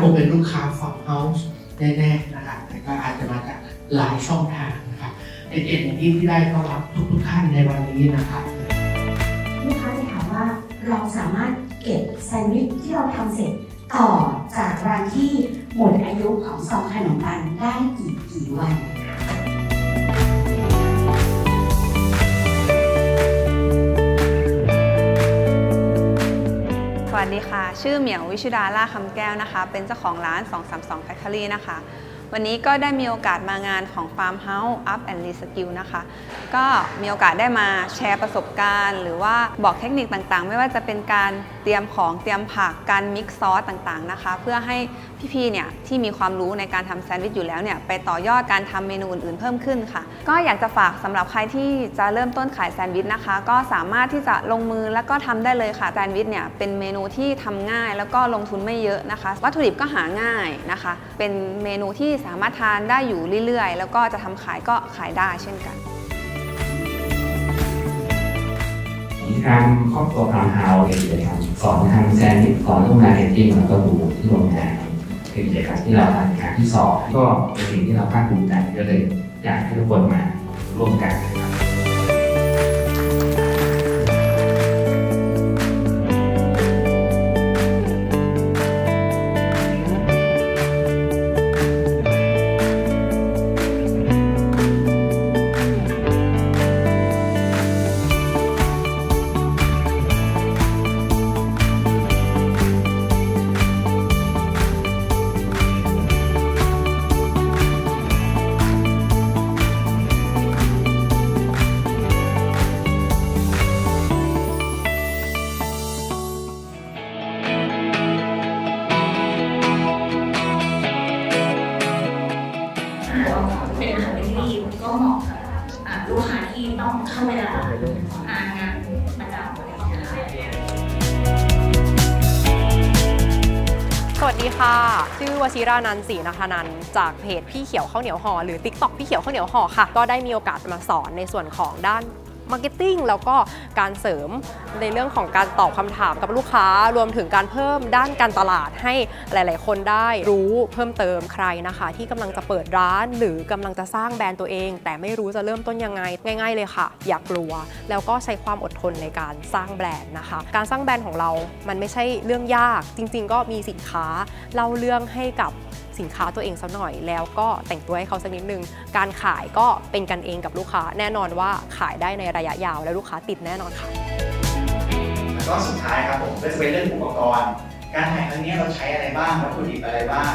คงเป็นลูกค้าฟาร์มเฮาส์แน่ๆนะครับแต่ก็อาจจะมาจากหลายช่องทางนะคะเป็นเกียรติอย่างที่ที่ได้ต้อนรับทุกๆท่านในวันนี้นะครับลูกค้าจะถามว่าเราสามารถเก็บแซนด์วิชที่เราทำเสร็จต่อจากวันที่หมดอายุของซองขนมปังได้กี่กี่วัน ค่ะ ชื่อเหมียววิชุดาล่าคำแก้วนะคะ เป็นเจ้าของร้าน 232 Factory นะคะ วันนี้ก็ได้มีโอกาสมางานของ Farm House Up and Reskill นะคะ ก็มีโอกาสได้มาแชร์ประสบการณ์ หรือว่าบอกเทคนิคต่างๆ ไม่ว่าจะเป็นการเตรียมของเตรียมผักการมิกซ์ซอสต่างๆนะคะ เพื่อให้พี่ๆเนี่ยที่มีความรู้ในการทำแซนด์วิชอยู่แล้วเนี่ยไปต่อยอดการทำเมนูอื่นๆเพิ่มขึ้นค่ะ ก็อยากจะฝากสำหรับใครที่จะเริ่มต้นขายแซนด์วิชนะคะ ก็สามารถที่จะลงมือแล้วก็ทำได้เลยค่ะแซนด์วิชเนี่ยเป็นเมนูที่ทำง่าย แล้วก็ลงทุนไม่เยอะนะคะ วัตถุดิบก็หาง่ายนะคะ เป็นเมนูที่สามารถทานได้อยู่เรื่อยๆ แล้วก็จะทำขายก็ขายได้เช่นกันการครอบครัวพามเฮาส์เป็นกิจกรรมสอนทำแซนด์วิชสอนทุกงานเทนนิสแล้วก็ดูที่โรงงานเป็นกิจกรรมที่เราทำงานที่สอนก็เป็นสิ่งที่เราภาคภูมิใจก็เลยอยากให้ทุกคนมาร่วมกันนะครับ เป็นอาหารที่ก็เหมาะกับลูกค้าที่ต้องเข้าเวลาอ่างานประจำอะไรอย่างเงี้ยค่ะสวัสดีค่ะ ชื่อวชิรานันศรีนะคะนันท์จากเพจพี่เขียวข้าวเหนียวห่อหรือ TikTok พี่เขียวข้าวเหนียวห่อค่ะ ก็ได้มีโอกาสมาสอนในส่วนของด้าน marketing แล้วก็การเสริมในเรื่องของการตอบคำถามกับลูกค้า รวมถึงการเพิ่มด้านการตลาดให้หลาย ๆ คนได้รู้เพิ่มเติมใครนะคะ ที่กำลังจะเปิดร้าน หรือกำลังจะสร้างแบรนด์ตัวเอง แต่ไม่รู้จะเริ่มต้นยังไง ง่าย ๆ เลยค่ะ อย่ากลัว แล้วก็ใช้ความอดทนในการสร้างแบรนด์นะคะ การสร้างแบรนด์ของเรา มันไม่ใช่เรื่องยาก จริง ๆ ก็มีสินค้าเล่าเรื่องให้กับ สินค้าตัวเองสักหน่อย แล้วก็แต่งตัวให้เขาสักนิดนึง การขายก็เป็นกันเองกับลูกค้า แน่นอนว่าขายได้ในระยะยาว และลูกค้าติดแน่นอนค่ะแล้วก็สุดท้ายครับผมก็จะเป็นเรื่องอุปกรณ์ การถ่ายครั้งนี้เราใช้อะไรบ้างวัตถุดิบอะไรบ้าง